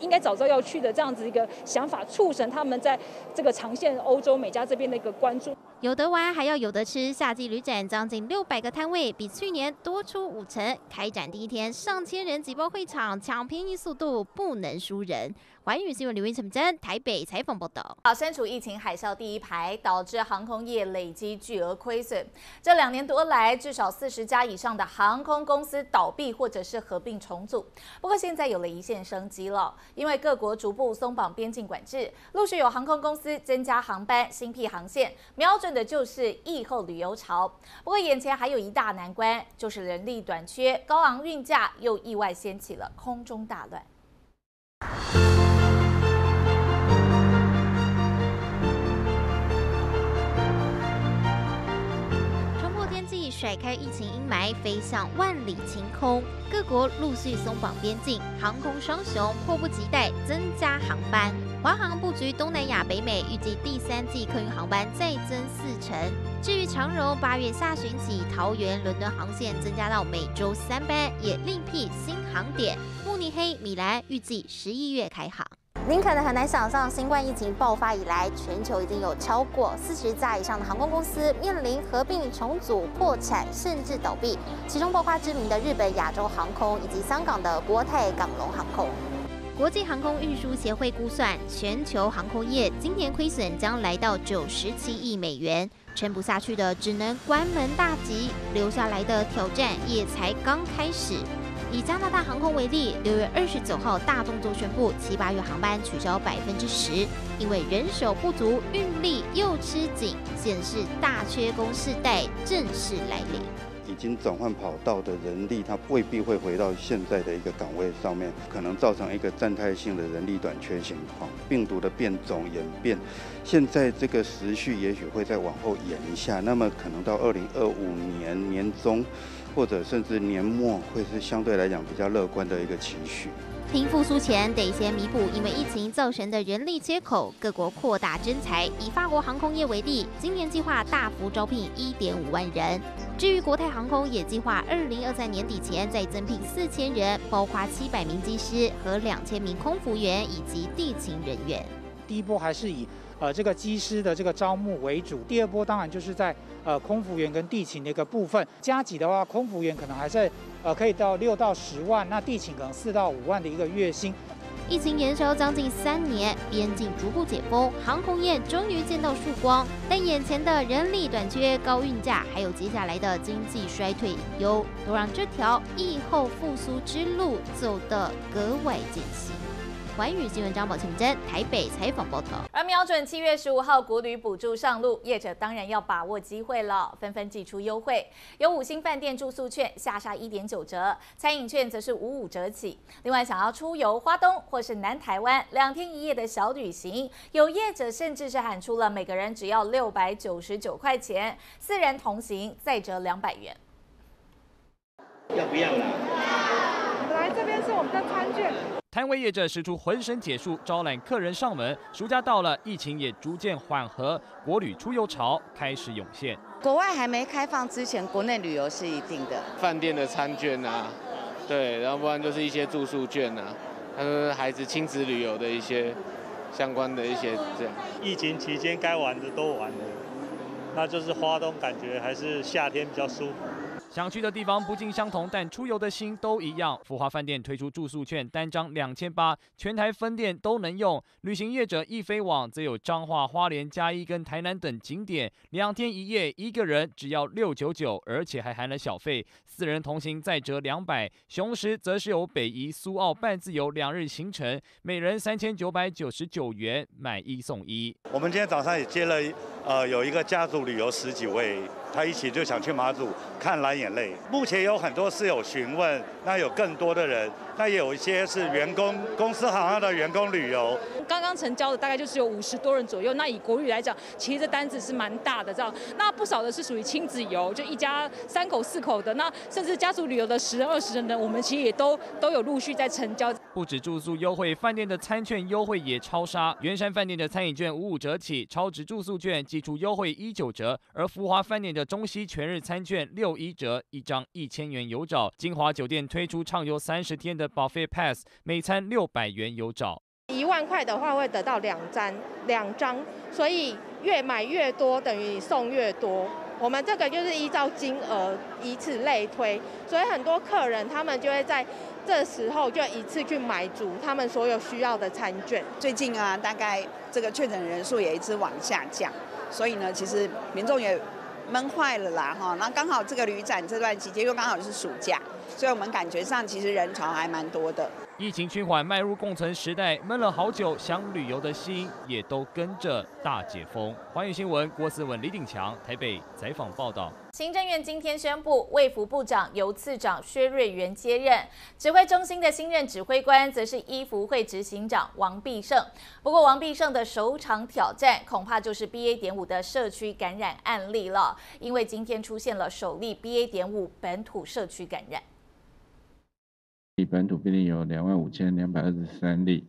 应该早知道要去的这样子一个想法，促成他们在这个长线欧洲美加这边的一个关注。有得玩还要有得吃，夏季旅展将近六百个摊位，比去年多出五成。开展第一天，上千人挤爆会场，抢便宜速度不能输人。环宇新闻刘云成真台北采访报道。好，身处疫情海啸第一排，导致航空业累积巨额亏损。这两年多来，至少四十家以上的航空公司倒闭或者是合并重组。不过现在有了一线生机了，因为各国逐步松绑边境管制，陆续有航空公司增加航班、新辟航线，瞄准的就是疫后旅游潮。不过眼前还有一大难关，就是人力短缺、高昂运价，又意外掀起了空中大乱。甩开疫情阴霾，飞向万里晴空。各国陆续松绑边境，航空双雄迫不及待增加航班。华航布局东南亚、北美，预计第三季客运航班再增四成。至于长荣，八月下旬起桃园、伦敦航线增加到每周三班，也另辟新航点。慕尼黑、米兰预计十一月开航。您可能很难想象，新冠疫情爆发以来，全球已经有超过四十家以上的航空公司面临合并、重组、破产，甚至倒闭。其中包括知名的日本亚洲航空以及香港的国泰港龙航空。国际航空运输协会估算，全球航空业今年亏损将来到九十七亿美元，撑不下去的只能关门大吉，留下来的挑战也才刚开始。以加拿大航空为例，六月二十九号大动作宣布，七八月航班取消百分之十，因为人手不足，运力又吃紧，显示大缺工时代正式来临。已经转换跑道的人力，它未必会回到现在的一个岗位上面，可能造成一个暂态性的人力短缺情况。病毒的变种演变，现在这个时序也许会再往后延一下，那么可能到二零二五年年中。或者甚至年末会是相对来讲比较乐观的一个情绪。拼复苏前得先弥补因为疫情造成的人力缺口，各国扩大征才。以法国航空业为例，今年计划大幅招聘一点五万人。至于国泰航空，也计划二零二三年底前再增聘四千人，包括七百名机师和两千名空服员以及地勤人员。第一波还是以。呃，这个机师的这个招募为主，第二波当然就是在呃空服员跟地勤的一个部分。加急的话，空服员可能还在呃可以到六到十万，那地勤可能四到五万的一个月薪。疫情延烧将近三年，边境逐步解封，航空业终于见到曙光，但眼前的人力短缺、高运价，还有接下来的经济衰退隐忧，都让这条疫后复苏之路走得格外艰辛。环宇新闻张宝清真台北采访报道。而瞄准七月十五号国旅补助上路，业者当然要把握机会了，纷纷寄出优惠。有五星饭店住宿券下杀一点九折，餐饮券则是五五折起。另外，想要出游花东或是南台湾两天一夜的小旅行，有业者甚至是喊出了每个人只要六百九十九块钱，四人同行再折两百元。要不要啦？来这边是我们的餐券。摊位业者使出浑身解数招揽客人上门，暑假到了，疫情也逐渐缓和，国旅出游潮开始涌现。国外还没开放之前，国内旅游是一定的。饭店的餐券啊，对，然后不然就是一些住宿券啊，还有孩子亲子旅游的一些相关的一些这样。疫情期间该玩的都玩了，那就是花东感觉还是夏天比较舒服。想去的地方不尽相同，但出游的心都一样。福华饭店推出住宿券，单张两千八，全台分店都能用。旅行业者易飞网则有彰化、花莲、嘉义跟台南等景点，两天一夜，一个人只要六九九，而且还含了小费。四人同行再折两百。雄狮则是有北移、苏澳半自由两日行程，每人三千九百九十九元，买一送一。我们今天早上也接了，呃，有一个家族旅游十几位。他一起就想去马祖看蓝眼泪。目前有很多室友询问，那有更多的人，那也有一些是员工公司行号的员工旅游。刚刚成交的大概就是有五十多人左右。那以国旅来讲，其实这单子是蛮大的，这样。那不少的是属于亲子游，就一家三口四口的，那甚至家族旅游的十人二十人的，我们其实也都都有陆续在成交。不止住宿优惠，饭店的餐券优惠也超杀。圆山饭店的餐饮券五五折起，超值住宿券基础优惠一九折，而福华饭店的中西全日餐券六一折，一张一千元有找。金华酒店推出畅游三十天的 Buffet Pass，每餐六百元有找。一万块的话会得到两张，两张，所以越买越多，等于送越多。我们这个就是依照金额以此类推，所以很多客人他们就会在这时候就一次去买足他们所有需要的餐券。最近啊，大概这个确诊人数也一直往下降，所以呢，其实民众也。闷坏了啦，哈，那刚好这个旅展这段期间又刚好是暑假，所以我们感觉上其实人潮还蛮多的。疫情趋缓，迈入共存时代，闷了好久，想旅游的心也都跟着大解封。欢迎新闻，郭思文、李鼎强，台北采访报道。行政院今天宣布，卫福部长由次长薛瑞元接任，指挥中心的新任指挥官则是医福会执行长王必胜。不过，王必胜的首场挑战恐怕就是 BA. 点五的社区感染案例了，因为今天出现了首例 BA. 点五本土社区感染。本土病例有两万五千两百二十三例，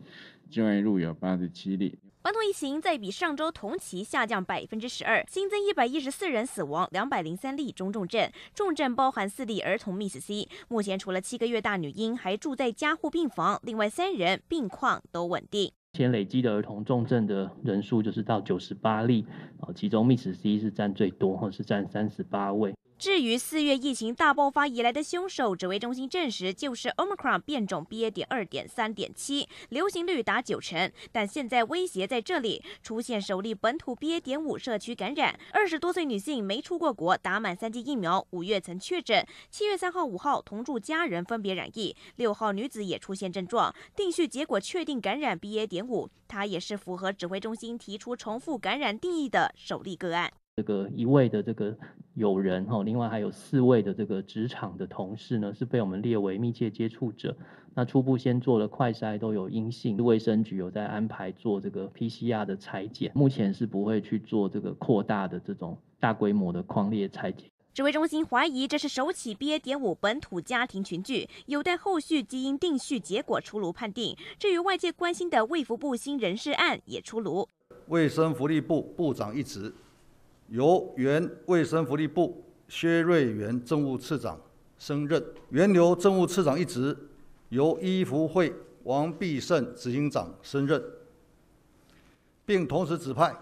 境外入有八十七例。本土疫情再比上周同期下降百分之十二，新增一百一十四人死亡，两百零三例中重症，重症包含四例儿童 Miss C。目前除了七个月大女婴还住在加护病房，另外三人病况都稳定。前累积的儿童重症的人数就是到九十八例，啊，其中 Miss C 是占最多，或是占三十八位。至于四月疫情大爆发以来的凶手，指挥中心证实就是 Omicron 变种 BA. 点二点三点七，流行率达九成。但现在威胁在这里，出现首例本土 BA. 点五社区感染，二十多岁女性没出过国，打满三剂疫苗，五月曾确诊，七月三号、五号同住家人分别染疫，六号女子也出现症状，定序结果确定感染 BA. 点五，她也是符合指挥中心提出重复感染定义的首例个案。这个一位的这个友人哈，另外还有四位的这个职场的同事呢，是被我们列为密切接触者。那初步先做了快筛，都有阴性。卫生局有在安排做这个 PCR 的裁剪，目前是不会去做这个扩大的这种大规模的框列裁剪。指挥中心怀疑这是首起 BA. 点五本土家庭群聚，有待后续基因定序结果出炉判定。至于外界关心的卫福部新人事案也出炉，卫生福利部部长一职。由原卫生福利部薛瑞元政务次长升任，原留政务次长一职由医福会王必胜执行长升任，并同时指派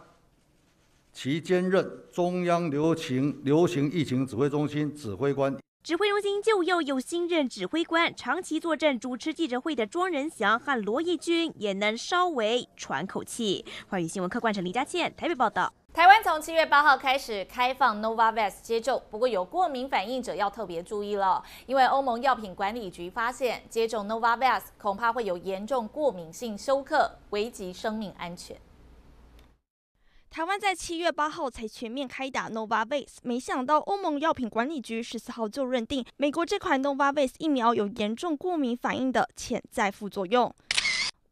其兼任中央流行流行疫情指挥中心指挥官。指挥中心就要有新任指挥官，长期坐镇主持记者会的庄仁祥和罗义军也能稍微喘口气。华语新闻客观陈李佳倩台北报道。台湾从七月八号开始开放 Novavax 接种，不过有过敏反应者要特别注意了，因为欧盟药品管理局发现接种 Novavax 恐怕会有严重过敏性休克，危及生命安全。台湾在七月八号才全面开打 Novavax，没想到欧盟药品管理局十四号就认定美国这款 Novavax 疫苗有严重过敏反应的潜在副作用。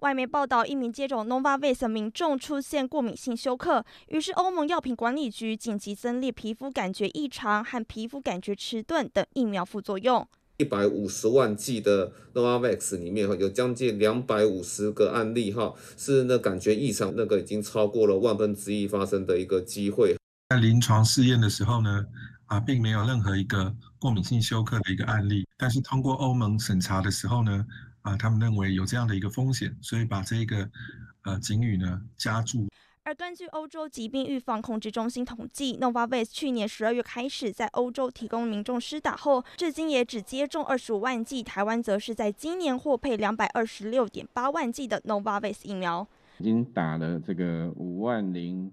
外媒报道，一名接种 Novavax 民众出现过敏性休克，于是欧盟药品管理局紧急增列皮肤感觉异常和皮肤感觉迟钝等疫苗副作用。一百五十万剂的 Novavax 里面哈，有将近两百五十个案例哈，是那感觉异常，那个已经超过了万分之一发生的一个机会。在临床试验的时候呢，啊，并没有任何一个过敏性休克的一个案例，但是通过欧盟审查的时候呢。啊，他们认为有这样的一个风险，所以把这个呃警语呢加注。而根据欧洲疾病预防控制中心统计，Novavax 去年十二月开始在欧洲提供民众施打后，至今也只接种二十五万剂。台湾则是在今年获配两百二十六点八万剂的 Novavax 疫苗，已经打了这个五万零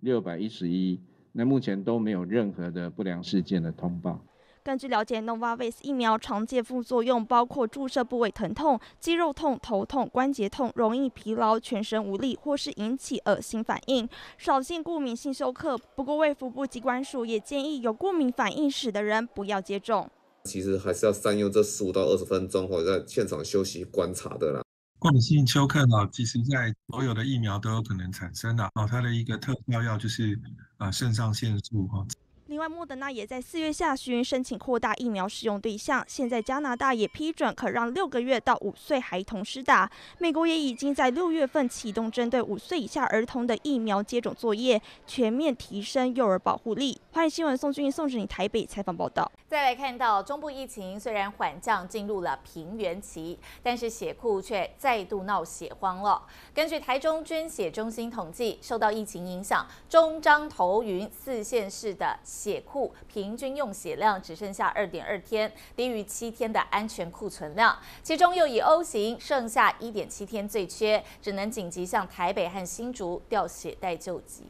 六百一十一，那目前都没有任何的不良事件的通报。根据了解，Novavax 疫苗常见副作用包括注射部位疼痛、肌肉痛、头痛、关节痛、容易疲劳、全身无力，或是引起恶心反应，少见过敏性休克。不过，卫福部机关署也建议有过敏反应史的人不要接种。其实还是要善用这十五到二十分钟，或者在现场休息观察的啦。过敏性休克呢，其实在所有的疫苗都有可能产生的。哦，它的一个特效药就是啊肾上腺素哈。另外，莫德纳也在四月下旬申请扩大疫苗使用对象。现在加拿大也批准可让六个月到五岁孩童施打。美国也已经在六月份启动针对五岁以下儿童的疫苗接种作业，全面提升幼儿保护力。欢迎新闻宋俊宋志你台北采访报道。再来看到中部疫情虽然缓降，进入了平原期，但是血库却再度闹血荒了。根据台中捐血中心统计，受到疫情影响，中彰投云四县市的。血库平均用血量只剩下二点二天，低于七天的安全库存量。其中又以 O 型剩下一点七天最缺，只能紧急向台北和新竹调血袋救急。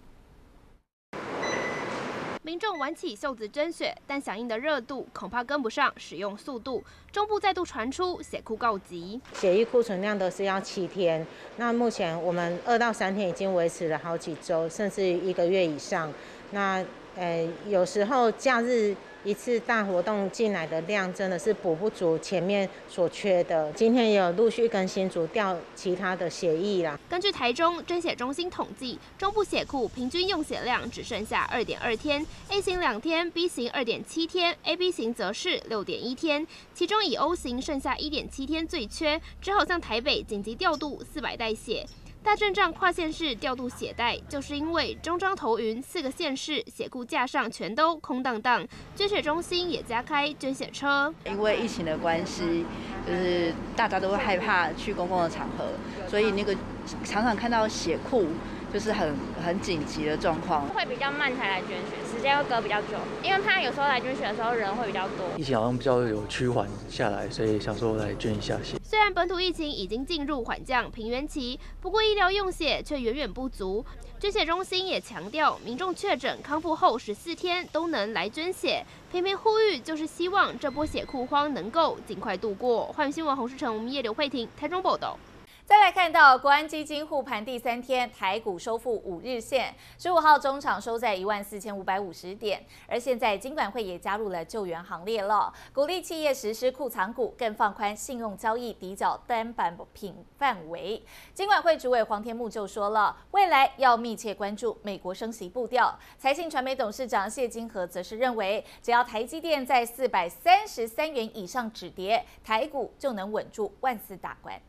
民众挽起袖子争血，但响应的热度恐怕跟不上使用速度。中部再度传出血库告急，血液库存量都是要七天，那目前我们二到三天已经维持了好几周，甚至一个月以上。那呃，有时候假日一次大活动进来的量真的是补不足前面所缺的。今天也有陆续更新组调其他的协议啦。根据台中捐血中心统计，中部血库平均用血量只剩下二点二天，A 型两天，B 型二点七天，AB 型则是六点一天。其中以 O 型剩下一点七天最缺，只好向台北紧急调度四百袋血。大阵仗跨县市调度血袋，就是因为中彰投云四个县市血库架上全都空荡荡，捐血中心也加开捐血车。因为疫情的关系，就是大家都会害怕去公共的场合，所以那个常常看到血库就是很很紧急的状况，会比较慢才来捐血，时间会隔比较久，因为怕有时候来捐血的时候人会比较多。疫情好像比较有趋缓下来，所以想说来捐一下血。虽然本土疫情已经进入缓降平原期，不过医疗用血却远远不足。捐血中心也强调，民众确诊康复后十四天都能来捐血，频频呼吁就是希望这波血库荒能够尽快度过。欢迎新闻洪世成，我们叶刘慧婷，台中报道。再来看到国安基金护盘第三天，台股收复五日线，十五号中场收在一万四千五百五十点。而现在金管会也加入了救援行列了，鼓励企业实施库藏股，更放宽信用交易抵缴单板品范围。金管会主委黄天木就说了，未来要密切关注美国升息步调。财信传媒董事长谢金河则是认为，只要台积电在四百三十三元以上止跌，台股就能稳住万四大关。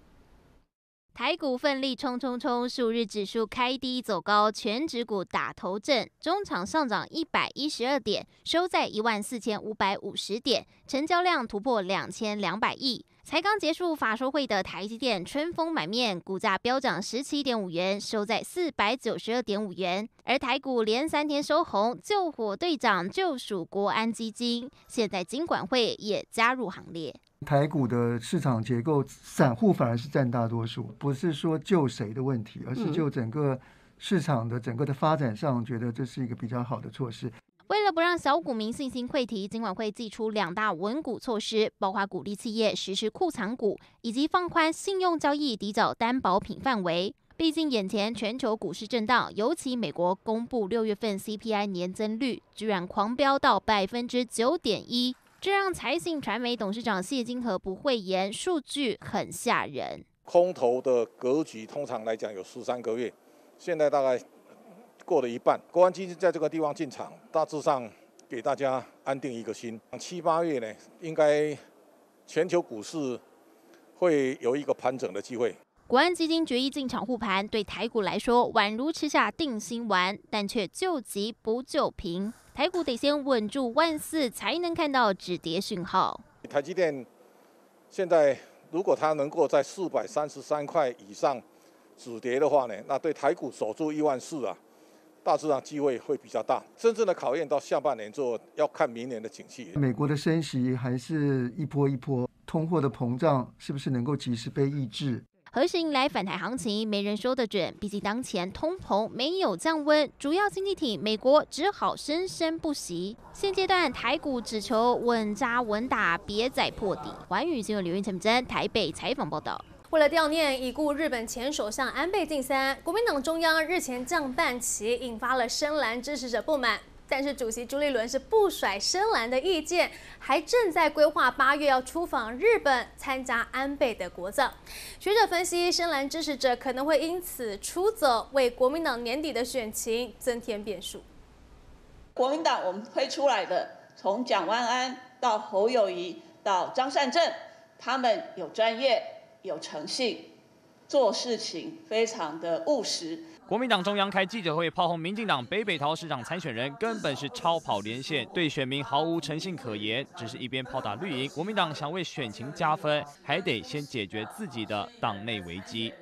台股奋力冲冲冲，数日指数开低走高，全指股打头阵，中场上涨一百一十二点，收在一万四千五百五十点，成交量突破两千两百亿。才刚结束法说会的台积电春风满面，股价飙涨十七点五元，收在四百九十二点五元。而台股连三天收红，救火队长就属国安基金，现在金管会也加入行列。台股的市场结构，散户反而是占大多数，不是说救谁的问题，而是就整个市场的整个的发展上，觉得这是一个比较好的措施。为了不让小股民信心溃堤，今晚会祭出两大稳股措施，包括鼓励企业实施库藏股，以及放宽信用交易抵缴担保品范围。毕竟眼前全球股市震荡，尤其美国公布六月份 CPI 年增率居然狂飙到百分之九点一。这让财信传媒董事长谢金河不讳言，数据很吓人。空头的格局通常来讲有十三个月，现在大概过了一半。国安基金在这个地方进场，大致上给大家安定一个心。七八月呢，应该全球股市会有一个盘整的机会。国安基金决议进场护盘，对台股来说宛如吃下定心丸，但却救急不救贫。台股得先稳住万四，才能看到止跌讯号。台积电现在如果它能够在四百三十三块以上止跌的话呢，那对台股守住一万四啊，大致上机会会比较大。真正的考验到下半年之后，要看明年的景气。美国的升息还是一波一波，通货的膨胀是不是能够及时被抑制？何时迎来反弹行情，没人说得准。毕竟当前通膨没有降温，主要经济体美国只好生生不息。现阶段台股只求稳扎稳打，别再破底。环宇新闻刘云成真台北采访报道。为了悼念已故日本前首相安倍晋三，国民党中央日前降半旗，引发了深蓝支持者不满。但是主席朱立伦是不甩深蓝的意见，还正在规划八月要出访日本参加安倍的国葬。学者分析，深蓝支持者可能会因此出走，为国民党年底的选情增添变数。国民党我们推出来的，从蒋万安到侯友谊到张善政，他们有专业、有诚信，做事情非常的务实。国民党中央开记者会炮轰民进党北北桃市长参选人根本是超跑连线，对选民毫无诚信可言，只是一边炮打绿营。国民党想为选情加分，还得先解决自己的党内危机。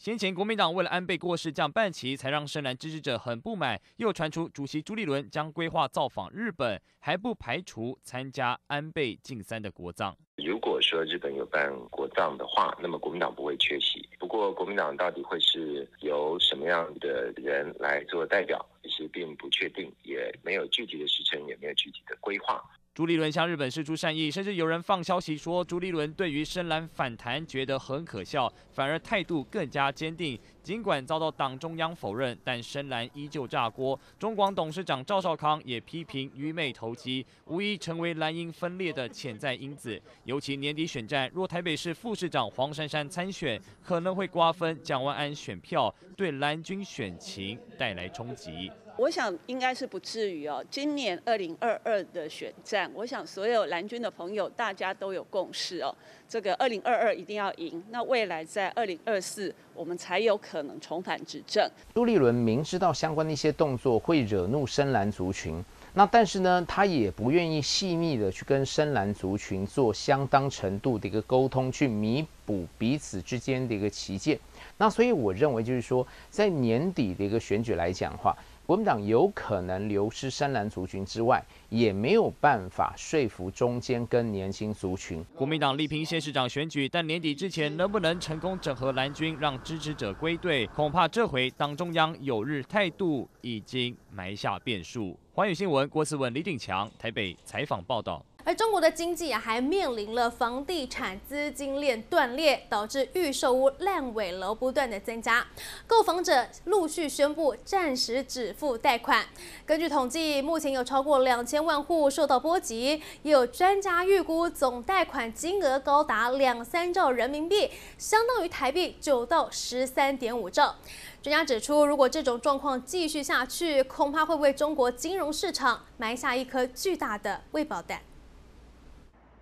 先前国民党为了安倍过世降半旗，才让深蓝支持者很不满。又传出主席朱立伦将规划造访日本，还不排除参加安倍晋三的国葬。如果说日本有办国葬的话，那么国民党不会缺席。不过国民党到底会是由什么样的人来做代表，其实并不确定，也没有具体的时程，也没有具体的规划。朱立伦向日本示出善意，甚至有人放消息说朱立伦对于深蓝反弹觉得很可笑，反而态度更加坚定。尽管遭到党中央否认，但深蓝依旧炸锅。中广董事长赵少康也批评愚昧投机，无疑成为蓝营分裂的潜在因子。尤其年底选战，若台北市副市长黄珊珊参选，可能会瓜分蒋万安选票，对蓝军选情带来冲击。我想应该是不至于哦。今年二零二二的选战，我想所有蓝军的朋友大家都有共识哦。这个二零二二一定要赢，那未来在二零二四我们才有可能重返执政。朱立伦明知道相关的一些动作会惹怒深蓝族群，那但是呢，他也不愿意细密的去跟深蓝族群做相当程度的一个沟通，去弥补彼此之间的一个歧见。那所以我认为就是说，在年底的一个选举来讲的话。国民党有可能流失山蓝族群之外，也没有办法说服中间跟年轻族群。国民党力拼县市长选举，但年底之前能不能成功整合蓝军，让支持者归队，恐怕这回党中央有日态度已经埋下变数。环宇新闻郭思文、李鼎强台北采访报道。而中国的经济啊，还面临了房地产资金链断裂，导致预售屋烂尾楼不断的增加，购房者陆续宣布暂时止付贷款。根据统计，目前有超过两千万户受到波及，也有专家预估总贷款金额高达两三兆人民币，相当于台币九到十三点五兆。专家指出，如果这种状况继续下去，恐怕会为中国金融市场埋下一颗巨大的未爆弹。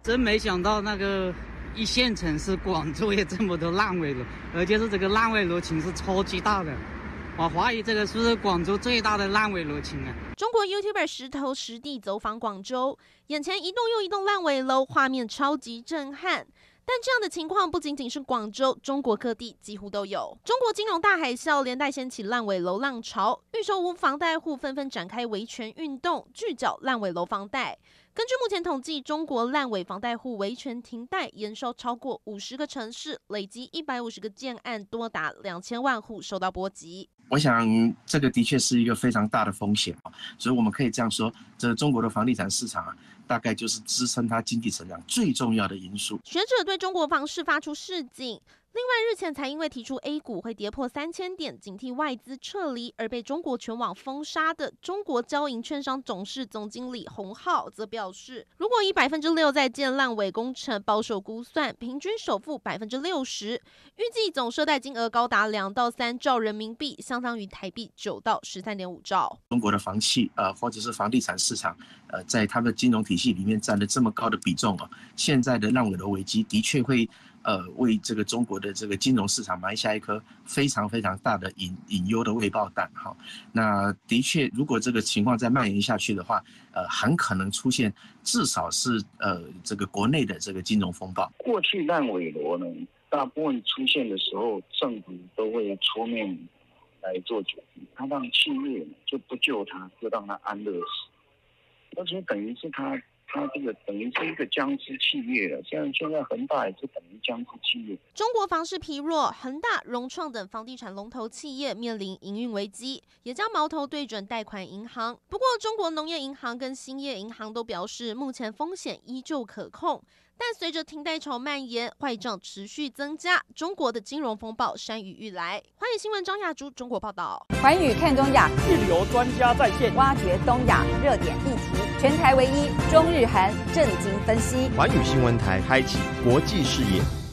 真没想到，那个一线城市广州也这么多烂尾楼，而且是这个烂尾楼群是超级大的。我怀疑这个是不是广州最大的烂尾楼群啊！中国 YouTuber 石头实地走访广州，眼前一栋又一栋烂尾楼，画面超级震撼。但这样的情况不仅仅是广州，中国各地几乎都有。中国金融大海啸连带掀起烂尾楼浪潮，预售屋房贷户纷纷展开维权运动，拒缴烂尾楼房贷。根据目前统计，中国烂尾房贷户维权停贷延烧超过五十个城市，累积一百五十个建案，多达两千万户受到波及。我想这个的确是一个非常大的风险所以我们可以这样说，这中国的房地产市场啊。大概就是支撑它经济成长最重要的因素。学者对中国房市发出示警。另外，日前才因为提出 A 股会跌破三千点，警惕外资撤离而被中国全网封杀的中国交银券商董事总经理洪浩，则表示，如果以百分之六在建烂尾工程保守估算，平均首付百分之六十，预计总涉贷金额高达两到三兆人民币，相当于台币九到十三点五兆。中国的房企呃，或者是房地产市场呃，在他们的金融体系里面占了这么高的比重啊，现在的烂尾楼危机的确会。呃，为这个中国的这个金融市场埋下一颗非常非常大的隐隐忧的未爆弹。哈，那的确，如果这个情况再蔓延下去的话，呃，很可能出现至少是呃这个国内的这个金融风暴。过去烂尾楼呢，大部分出现的时候，政府都会出面来做决定，他让企业就不救他，就让他安乐死，而且等于是他。它这个等于是一个僵尸企业了，像现在恒大也是等于僵尸企业。中国房市疲弱，恒大、融创等房地产龙头企业面临营运危机，也将矛头对准贷款银行。不过，中国农业银行跟兴业银行都表示，目前风险依旧可控。但随着停贷潮蔓延，坏账持续增加，中国的金融风暴山雨欲来。欢迎新闻张亚珠中国报道。环宇看东亚，一流专家在线，挖掘东亚热点议题，全台唯一中日韩震惊分析。环宇新闻台开启国际视野。